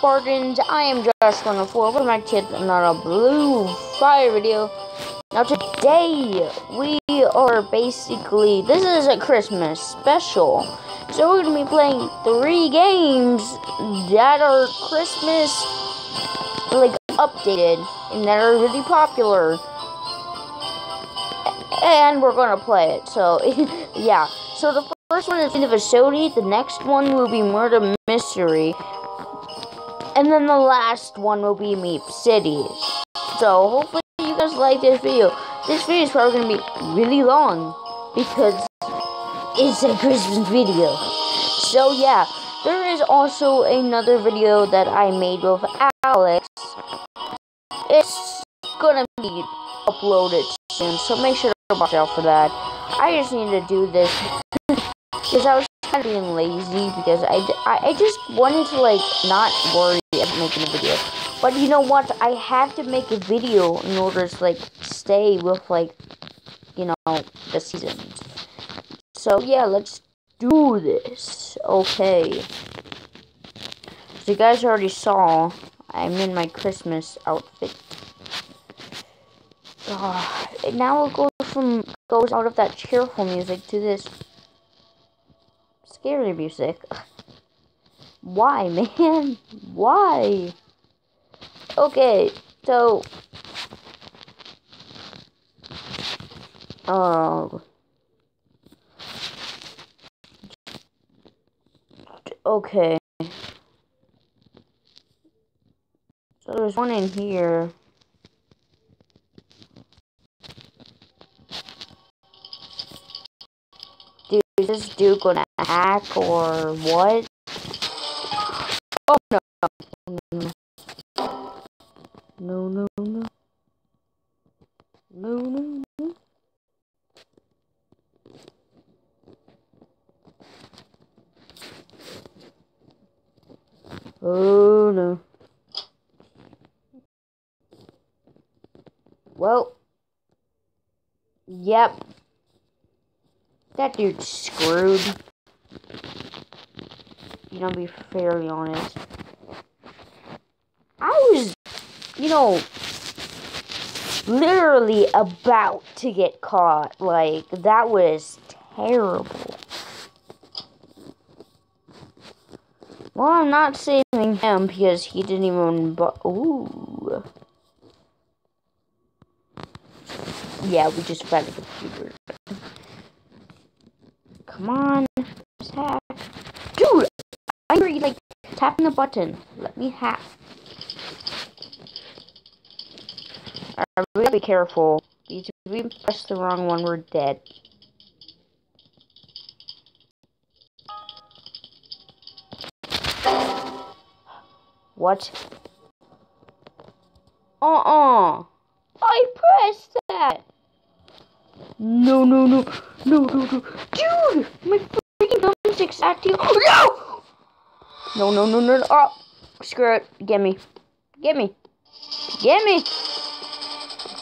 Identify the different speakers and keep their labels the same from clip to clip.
Speaker 1: Spartans, I am Josh 104. Welcome back to another Blue Fire video. Now today we are basically this is a Christmas special. So we're gonna be playing three games that are Christmas like updated and that are really popular. And we're gonna play it. So yeah. So the first one is Invasody, the next one will be Murder Mystery. And then the last one will be Meep City. So hopefully you guys like this video. This video is probably going to be really long because it's a Christmas video. So yeah, there is also another video that I made with Alex. It's going to be uploaded soon, so make sure to watch out for that. I just need to do this because I was kind of being lazy because I, I, I just wanted to like not worry making a video. But you know what? I have to make a video in order to like stay with like you know the seasons. So yeah, let's do this. Okay. So you guys already saw I'm in my Christmas outfit. Oh, now it goes from goes out of that cheerful music to this scary music. Why, man? Why? Okay, so... Oh... Okay. So there's one in here. Dude, is this dude gonna hack or what? Oh no. No, no, no. No, no, no. Oh no. Well. Yep. That dude's screwed. You know, be fairly honest. I was, you know, literally about to get caught. Like, that was terrible. Well, I'm not saving him because he didn't even. Bu- Ooh. Yeah, we just found a computer. Come on. I'm already like tapping the button. Let me hack. I really be careful. If we press the wrong one, we're dead. What? Uh-uh. I pressed that. No, no, no. No, no, no. Dude! My freaking thumbstick's acting. No! No, no, no, no. Oh, screw it. Get me. Get me. Get me.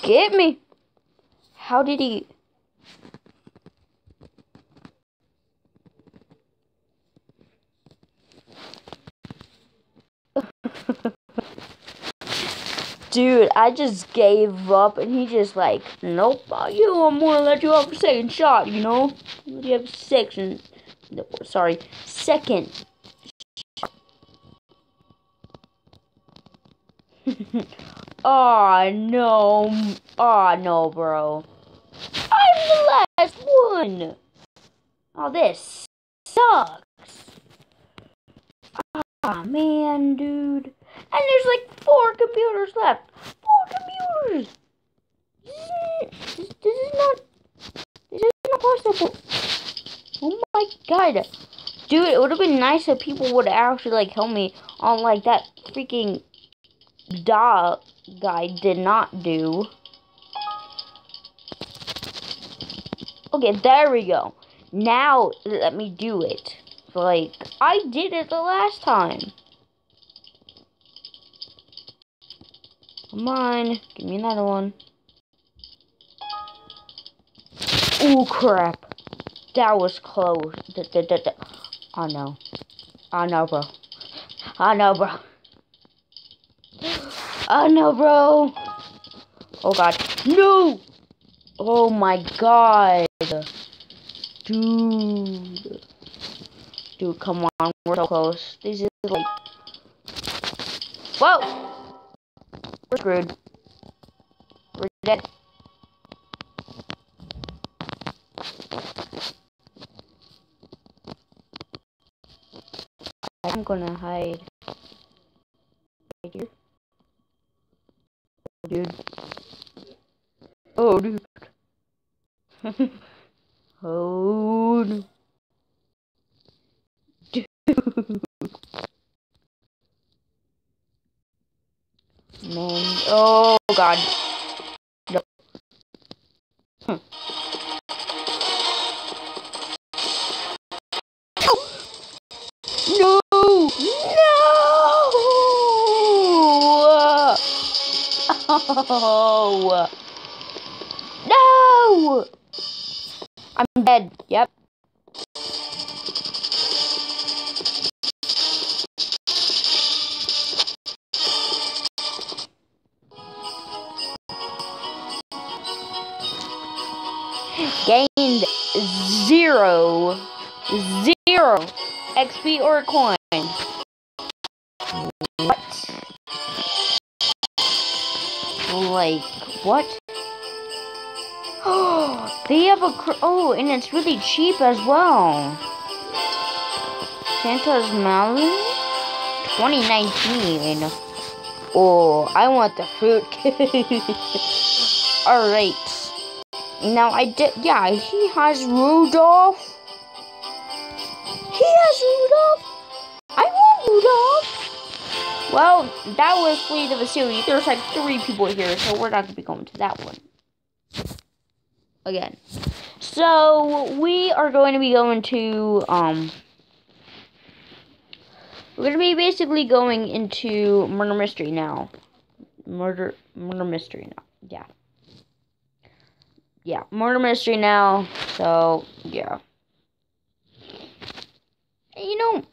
Speaker 1: Get me. How did he... Dude, I just gave up and he just like, nope, you, I'm gonna let you have a second shot, you know? You have a second, no, sorry, second. oh no, oh no, bro. I'm the last one. Oh, this sucks. Ah, oh, man, dude. And there's like four computers left. Four computers. This is, this is not. This is not possible. Oh my god, dude! It would have been nice if people would actually like help me on like that freaking dog guy did not do. Okay, there we go. Now let me do it. Like I did it the last time. Come on, give me another one. Oh crap. That was close. Oh no. Oh no, bro. Oh no, bro. Oh no, bro. Oh god. No! Oh my god. Dude. Dude, come on. We're so close. This is like. Whoa! We're screwed. We're dead. I'm gonna hide right here. Dude. Oh, dude. oh. Dude. Man. Oh, God. Oh! No! I'm dead. Yep. Gained zero, zero XP or coin. What? Oh, they have a, oh, and it's really cheap as well. Santa's Melon? 2019. Oh, I want the fruit Alright. Now, I did, yeah, he has Rudolph. Well, that was Flee the Facility. There's like three people here, so we're not going to be going to that one. Again. So, we are going to be going to, um... We're going to be basically going into Murder Mystery now. Murder, Murder Mystery now. Yeah. Yeah, Murder Mystery now. So, yeah. you know,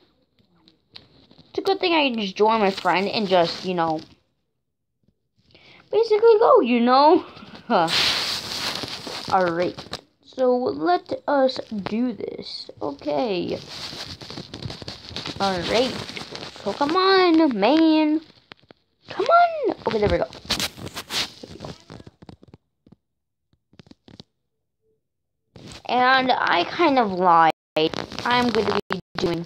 Speaker 1: it's a good thing I can just join my friend and just, you know, basically go, you know? Huh. Alright, so let us do this. Okay. Alright. So come on, man. Come on. Okay, there we go. There we go. And I kind of lied. I'm going to be doing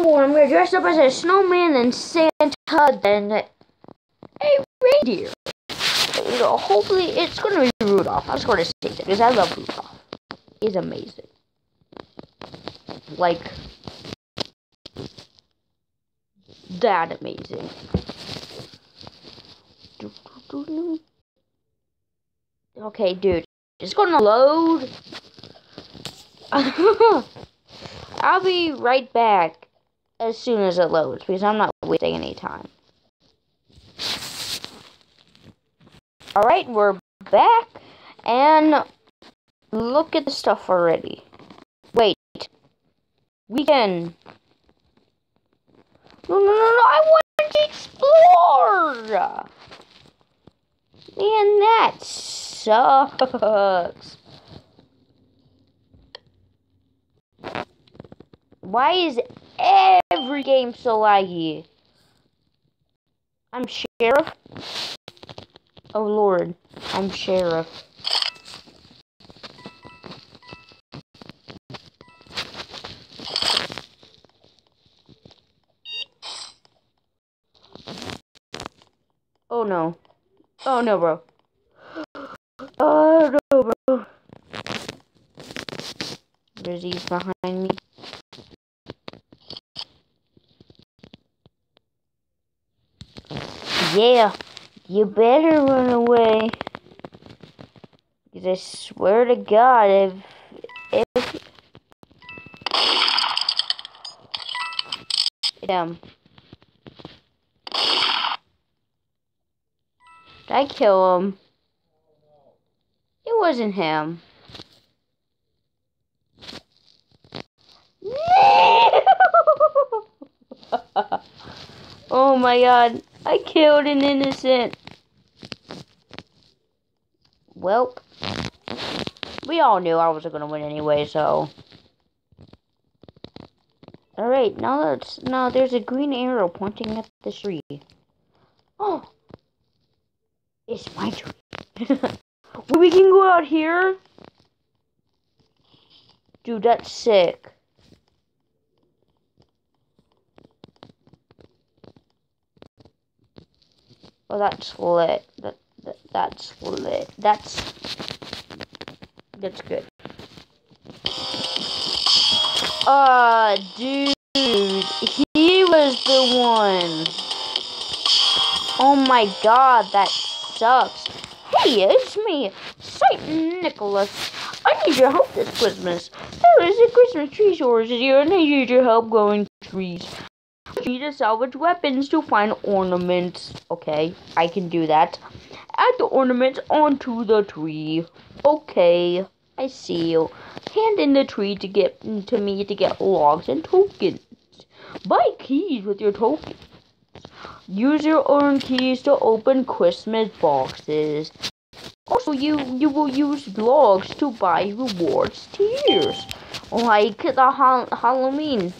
Speaker 1: I'm to dress up as a snowman and Santa, then a reindeer. Hopefully it's to be Rudolph. I was going to say that because I love Rudolph. He's amazing. Like, that amazing. Okay, dude. It's gonna load. I'll be right back as soon as it loads because I'm not wasting any time. Alright, we're back and look at the stuff already. Wait. We can... No, no, no, no, I want to explore! Man, that sucks. Why is every game so laggy? I'm sheriff. Oh lord, I'm sheriff. Oh no. Oh no, bro. Oh no, bro. There's these behind me. Yeah, you better run away. Because I swear to God, if if him. Did I kill him? It wasn't him. Oh my god. I killed an innocent. Well, we all knew I was gonna win anyway, so. Alright, now let's now there's a green arrow pointing at the tree. Oh it's my tree. we can go out here. Dude, that's sick. Oh, that's lit. That, that that's lit. That's that's good. Ah, uh, dude, he was the one. Oh my god, that sucks. Hey, it's me, Saint Nicholas. I need your help this Christmas. There is a Christmas tree shortage here, and I need your help growing trees. Need to salvage weapons to find ornaments. Okay, I can do that. Add the ornaments onto the tree. Okay, I see you. Hand in the tree to get to me to get logs and tokens. Buy keys with your tokens. Use your own keys to open Christmas boxes. Also, you you will use logs to buy rewards tiers, like the ha Halloween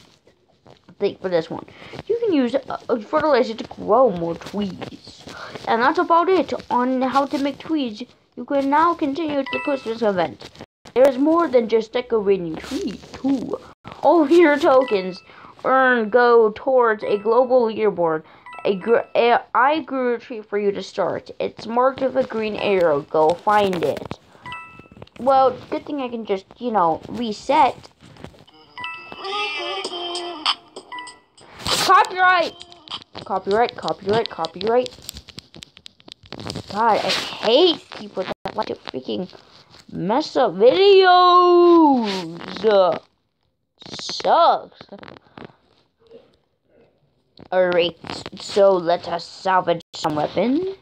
Speaker 1: thing for this one. You can use uh, fertilizer to grow more trees, and that's about it on how to make trees. You can now continue the Christmas event. There is more than just decorating trees, too. All your tokens earn go towards a global leaderboard a, a, I grew a tree for you to start. It's marked with a green arrow. Go find it. Well, good thing I can just, you know, reset. Copyright! Copyright, copyright, copyright. God, I hate people that like to freaking mess up videos. Sucks. Alright, so let us salvage some weapons.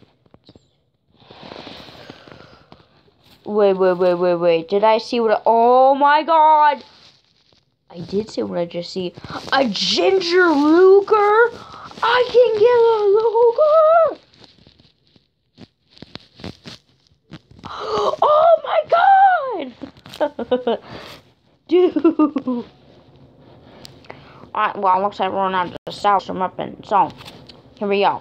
Speaker 1: Wait, wait, wait, wait, wait. Did I see what? oh my god! I did see what I just see. A ginger Luger? I can get a Luger! Oh my god! Dude! Alright, well, looks like we're running out of south from up in. So, here we go.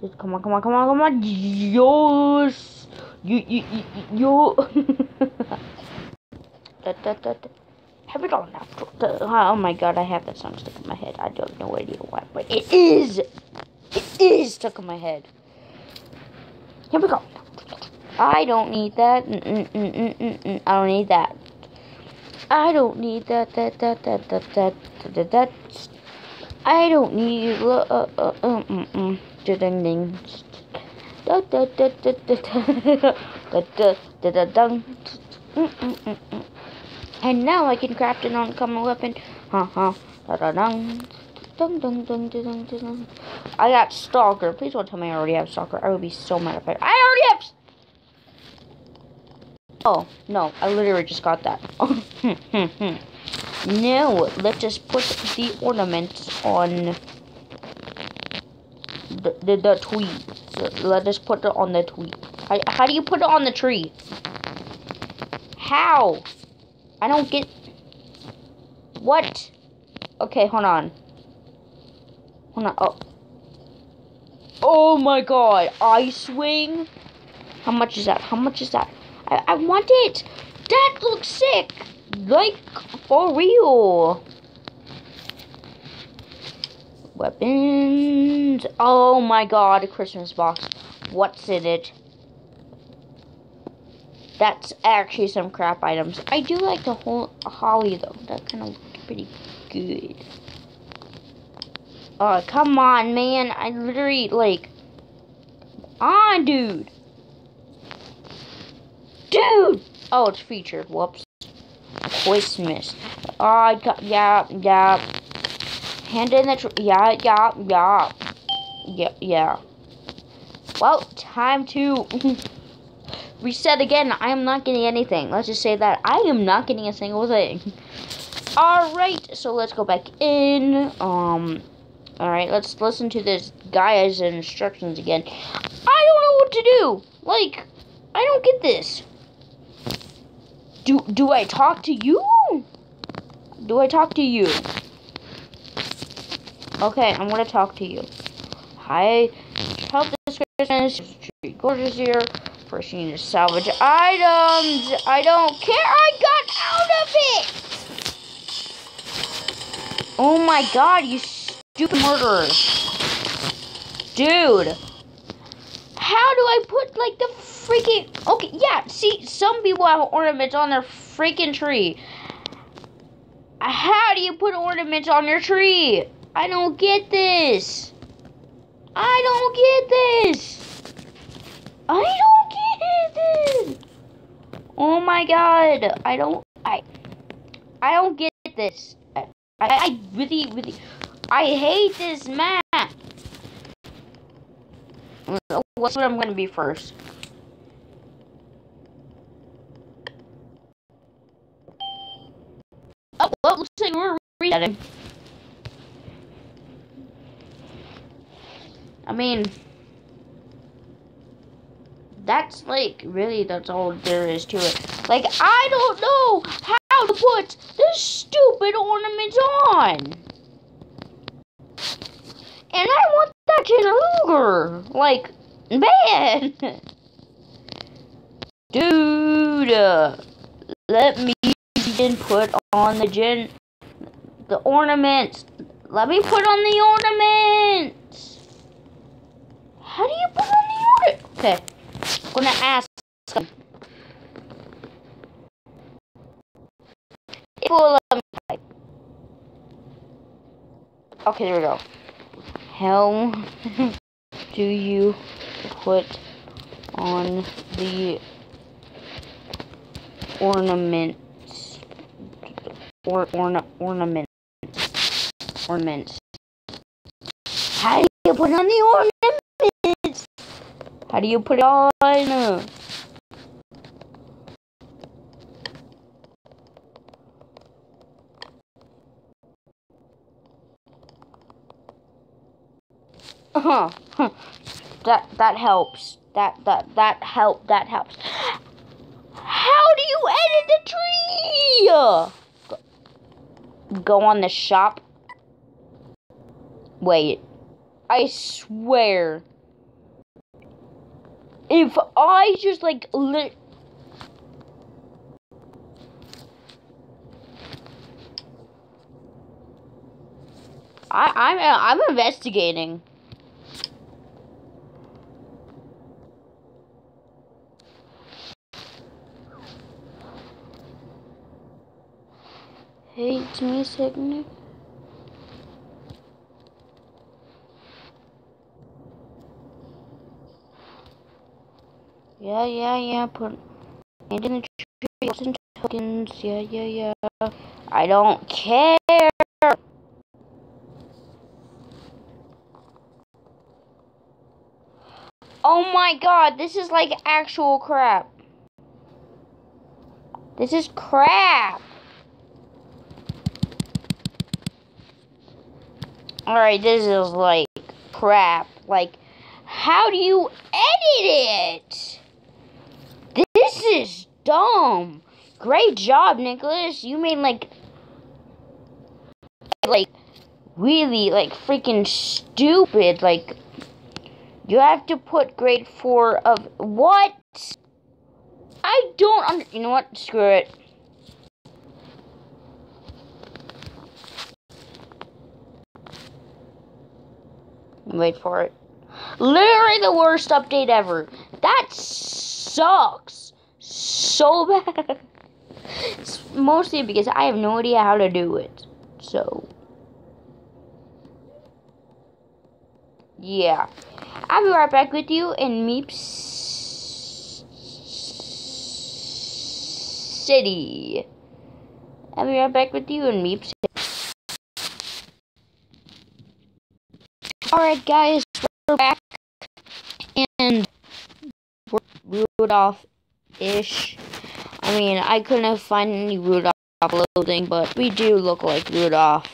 Speaker 1: Come on, come on, come on, come on. Yes! You, you, you, you. Have it on now. Oh my god, I have that song stuck in my head. I don't know idea why, but it is! It is stuck in my head. Here we go. I don't need that. Mm -mm -mm, mm, mm, mm I don't need that. I don't need that. That that that that that that. that. I don't need. Uh uh. uh mm mm. Ding. Da da da da da da da da da da dum. And now I can craft an uncommon weapon. Ha ha. Da da dum. Dun, dun, dun, dun, dun, dun. I got Stalker. Please don't tell me I already have Stalker. I would be so mad if I... I already have... Oh, no. I literally just got that. now, let's just put the ornaments on the, the, the tree. So let us put it on the tree. How, how do you put it on the tree? How? I don't get... What? Okay, hold on. Hold on. Oh. Oh my god. Ice swing. How much is that? How much is that? I, I want it. That looks sick. Like, for real. Weapons. Oh my god, a Christmas box. What's in it? That's actually some crap items. I do like the whole holly though. That kind of looks pretty good. Oh, come on, man. I literally, like... On, dude. Dude! Oh, it's featured. Whoops. Christmas. Oh, I got... Yeah, yeah. Hand in the... tr Yeah, yeah, yeah. Yeah, yeah. Well, time to... reset again. I am not getting anything. Let's just say that I am not getting a single thing. Alright, so let's go back in. Um, alright, let's listen to this guy's instructions again. I don't know what to do. Like, I don't get this. Do, do I talk to you? Do I talk to you? Okay, I'm gonna talk to you. Hi, help description is gorgeous here. First, you need to salvage items. I don't care. I got out of it. Oh my god, you stupid murderer. Dude. How do I put, like, the freaking... Okay, yeah, see, some people have ornaments on their freaking tree. How do you put ornaments on your tree? I don't get this. I don't get this. I don't get it. Oh my god. I don't I I don't get this. I I really really I hate this map. What's what I'm gonna be first? Oh, looks like we're resetting. I mean, that's like really that's all there is to it. Like I don't know how to put this stupid ornaments on, and I want that Luger like man. dude. Uh, let me put on the gen the ornaments. Let me put on the ornaments. How do you put on the order? Okay. I'm gonna ask him. Me type. Okay, there we go. How do you put on the ornaments? Or orna ornaments. Ornaments. How do you put on the ornaments? How do you put it on? Uh huh. That that helps. That that that help. That helps. How do you edit the tree? Go on the shop. Wait. I swear if I just like lit. I, I'm uh, I'm investigating. Hey, it's me, Signic. Yeah, yeah, yeah, put in the tree, tokens, yeah, yeah, yeah. I don't care. Oh my god, this is like actual crap. This is crap. Alright, this is like crap. Like, how do you edit it? This is dumb. Great job, Nicholas. You made like like really like freaking stupid. Like you have to put grade 4 of what? I don't under you know what? Screw it. Wait for it. Literally the worst update ever. That sucks so bad. It's mostly because I have no idea how to do it. So, yeah. I'll be right back with you in Meep City. I'll be right back with you in Meep City. Alright, guys, we're back. And Rudolph ish. I mean, I couldn't find any Rudolph clothing, but we do look like Rudolph.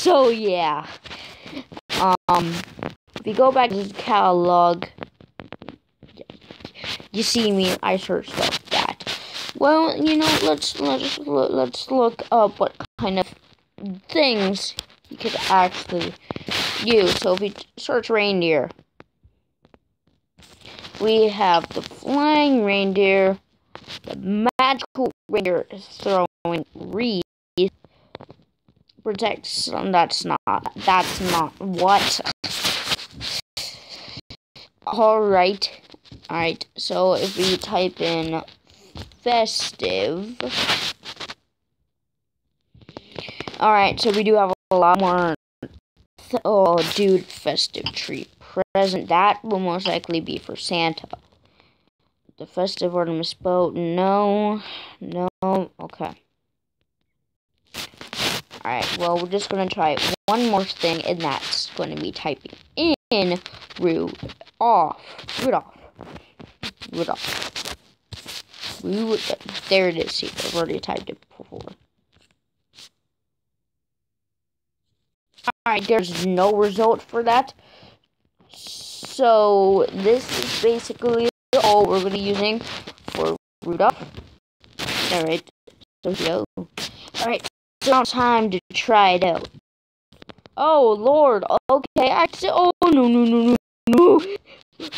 Speaker 1: So yeah. Um, if you go back to the catalog, you see me. I searched up that. Well, you know, let's let's let's look up what kind of things you could actually use. So if we search reindeer, we have the flying reindeer, the magical reindeer throwing wreath, protects. That's not. That's not what. All right. All right. So if we type in festive. All right. So we do have a lot more. Oh, dude, festive tree present. That will most likely be for Santa. The festive ornament boat. No. No. Okay. Alright, well, we're just going to try one more thing, and that's going to be typing in Rudolph. Rudolph. Rudolph. Rudolph. There it is. See, I've already typed it before. Alright, there's no result for that. So, this is basically all we're going to be using for Rudolph. Alright, so here Alright, so now time to try it out. Oh, Lord, okay, I oh, no, no, no, no, no.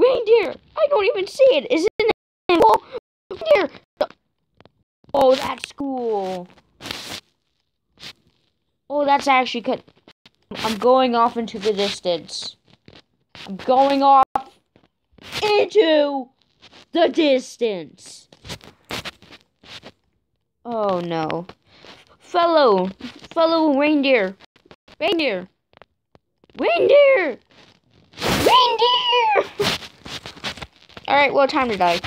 Speaker 1: Reindeer, I don't even see it. Is it an animal? Reindeer. Oh, that's cool. Oh, that's actually good. I'm going off into the distance. Going off into the distance. Oh no. Fellow, fellow reindeer. Reindeer. Reindeer! Reindeer! Alright, well, time to die.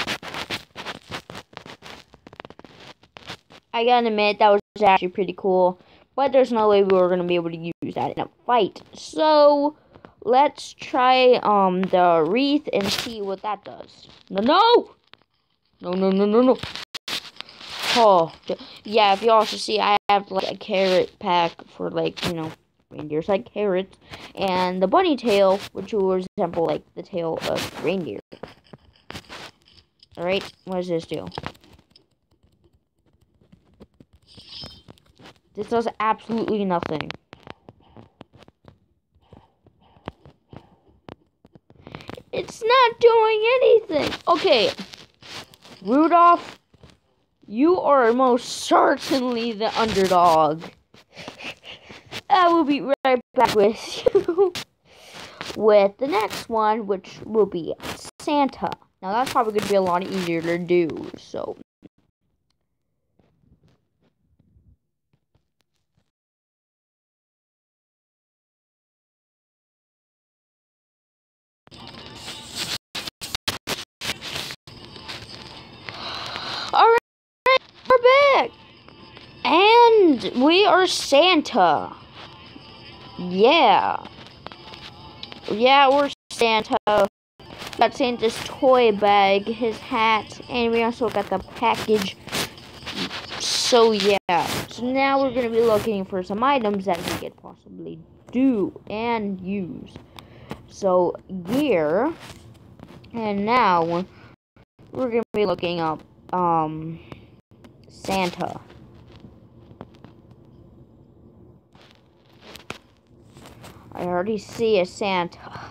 Speaker 1: I gotta admit, that was actually pretty cool. But there's no way we were gonna be able to use that in a fight. So, let's try um the wreath and see what that does. No, no! No, no, no, no, no. Oh, yeah, if you also see, I have like a carrot pack for like, you know, reindeers like carrots. And the bunny tail, which will resemble like the tail of reindeer. Alright, what does this do? This does absolutely nothing. It's not doing anything. Okay. Rudolph, you are most certainly the underdog. I will be right back with you with the next one, which will be Santa. Now, that's probably going to be a lot easier to do, so we are back. And we are Santa. Yeah. Yeah, we're Santa. Got Santa's toy bag, his hat, and we also got the package. So yeah. So now we're gonna be looking for some items that we could possibly do and use. So gear. And now we're gonna be looking up um Santa. I already see a Santa.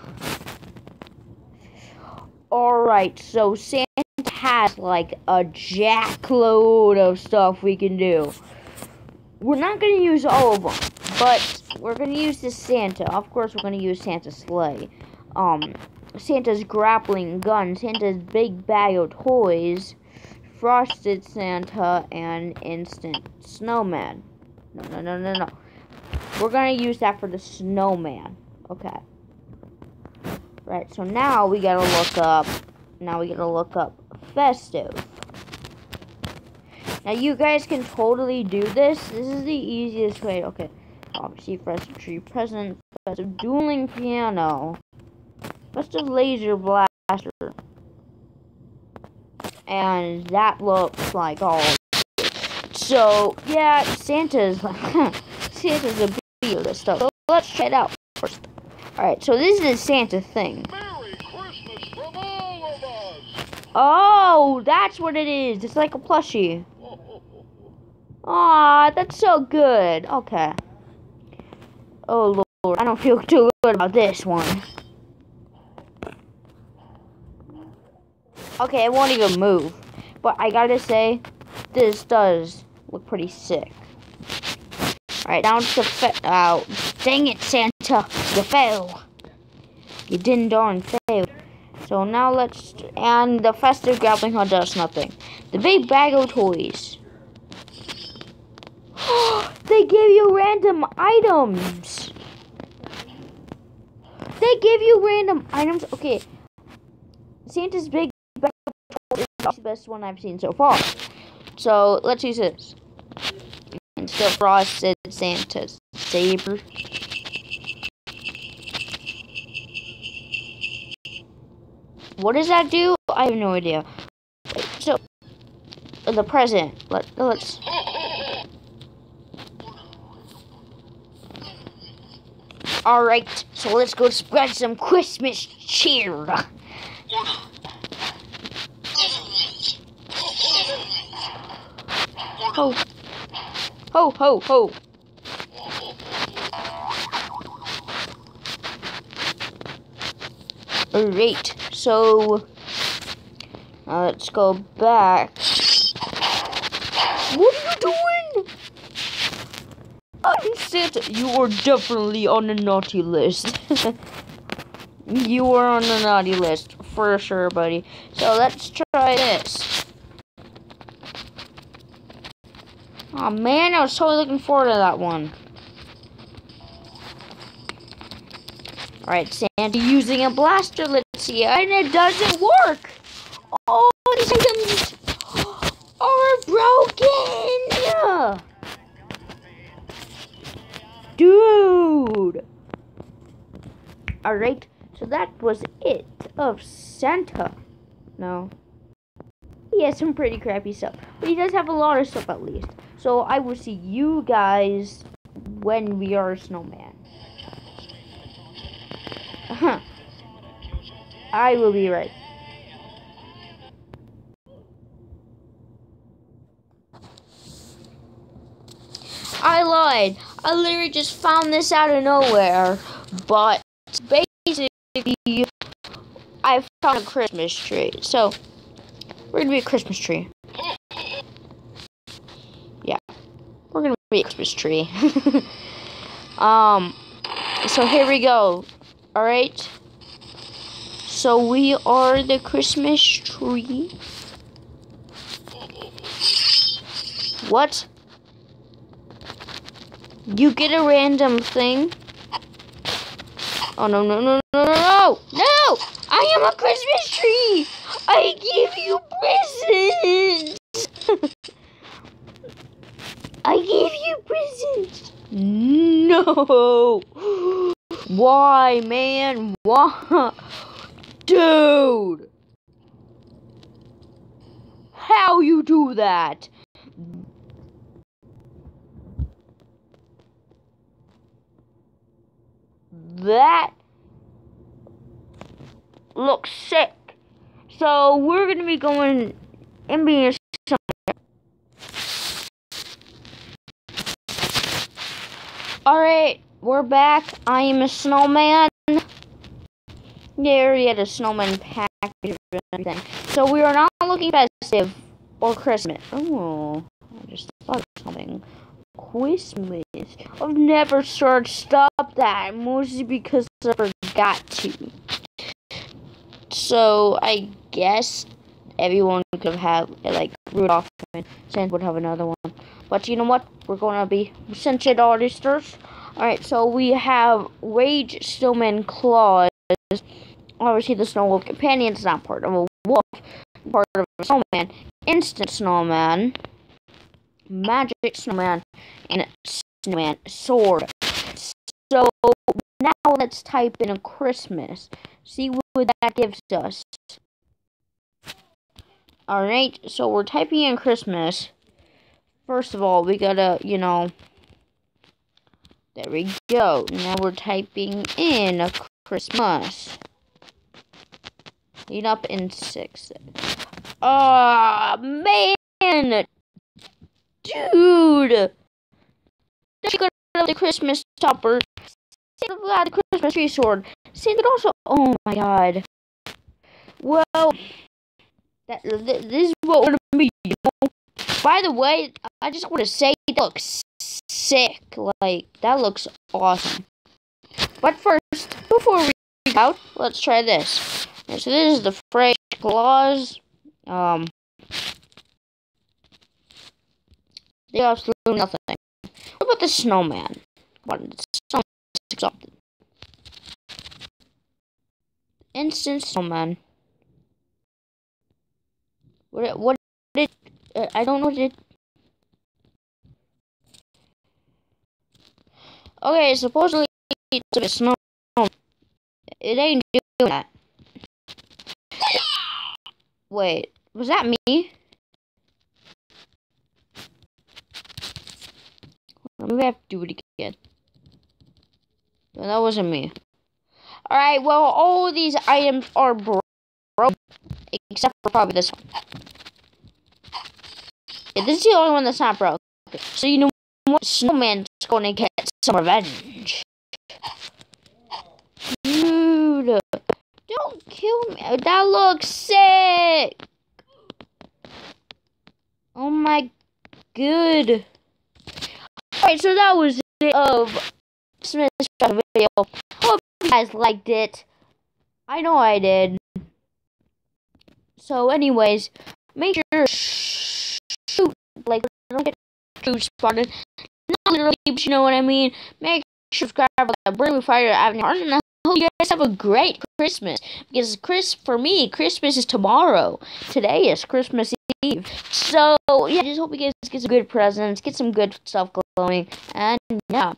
Speaker 1: Alright, so Santa has like a jackload of stuff we can do. We're not going to use all of them, but we're going to use this Santa. Of course, we're going to use Santa's sleigh. Um, Santa's grappling gun, Santa's big bag of toys, Frosted Santa, and Instant Snowman. No, no, no, no, no. We're going to use that for the snowman. Okay. Right, so now we gotta look up, now we gotta look up festive. Now you guys can totally do this. This is the easiest way. Okay. Oh, Obviously, festive tree present, festive dueling piano, festive laser blaster. And that looks like all. So yeah, Santa's like Santa's a big of this stuff. So let's try it out first. All right, so this is the Santa thing.
Speaker 2: Merry Christmas from all of us.
Speaker 1: Oh, that's what it is. It's like a plushie. Aw, that's so good. Okay. Oh lord, I don't feel too good about this one. Okay, it won't even move. But I gotta say, this does look pretty sick. Alright, now to fa- Oh, dang it, Santa. You failed. You didn't darn fail. So now let's... And the festive grappling hook does nothing. The big bag of toys. they give you random items. They give you random items. Okay. Santa's big bag of toys is the best one I've seen so far. So let's use this. And still frosted Santa's saber. What does that do? I have no idea. So the present. Let let's Alright, so let's go spread some Christmas cheer. Ho. Ho, ho, ho. Alright, so uh, let's go back. What are you doing? I'm Santa. You are definitely on the naughty list. you are on the naughty list for sure, buddy. So let's try this. Oh man, I was totally looking forward to that one. Alright, Santa using a blaster, let's see, and it doesn't work! Oh, these items are broken! Dude! Alright, so that was it of Santa. No. He has some pretty crappy stuff, but he does have a lot of stuff at least. So I will see you guys when we are a snowman. Huh. I will be right. I lied. I literally just found this out of nowhere. But basically, I found a Christmas tree. So, we're gonna be a Christmas tree. Yeah. We're gonna be a Christmas tree. um, so here we go. Alright. So we are the Christmas tree. What? You get a random thing. Oh no no no no! I am a Christmas tree. I give you presents. I gave you presents. Why, man? Why? Dude. How you do that? That looks sick. So we're gonna be going and being Alright, we're back. I am a snowman. Yeah, already had a snowman package everything. So we are not looking festive or Christmas. Oh, I just thought of something. Christmas. I've never searched up that, mostly because I forgot to. So I guess everyone could have had, like Rudolph and Santa would have another one. But you know what? We're gonna be scented artists. Alright, so we have Rage Snowman Claws. Obviously the Snow Wolf Companion is not part of a wolf, part of a snowman. Instant Snowman. Magic Snowman and Snowman Sword. So now let's type in a Christmas. See what that gives us. Alright, so we're typing in Christmas. First of all, we gotta, you know. There we go. Now we're typing in a Christmas. Lead up in six. Ah, man! Dude! She got the Christmas topper. Santa got the Christmas tree sword. Santa also. Oh my god. Well, that th this is what we're gonna be. You know? By the way, I just want to say that looks sick. Like that looks awesome. But first, before we out, let's try this. So this is the fresh claws. Um, they absolutely nothing. What about the snowman? What something? Instant snowman. What? What Uh, I don't know what it. Okay, supposedly it's a snow. It ain't doing that. Wait, was that me? Maybe I have to do it again. No, that wasn't me. Alright, well, all these items are broken. Except for probably this one. Yeah, this is the only one that's not broke. So you know what? Snowman's gonna get some revenge. Dude. Don't kill me. That looks sick. Oh my good. Alright, so that was it of Christmas video. Hope you guys liked it. I know I did. So anyways, make sure like don't get too spotted. Not literally, but you know what I mean. Make sure subscribe to that Me Fire Avenue and I hope you guys have a great Christmas. Because Chris for me, Christmas is tomorrow. Today is Christmas Eve. So yeah, I just hope you guys get some good presents, get some good stuff going, and yeah.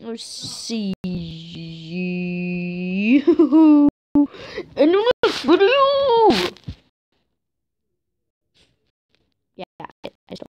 Speaker 1: We'll see you in the next video that. I, I still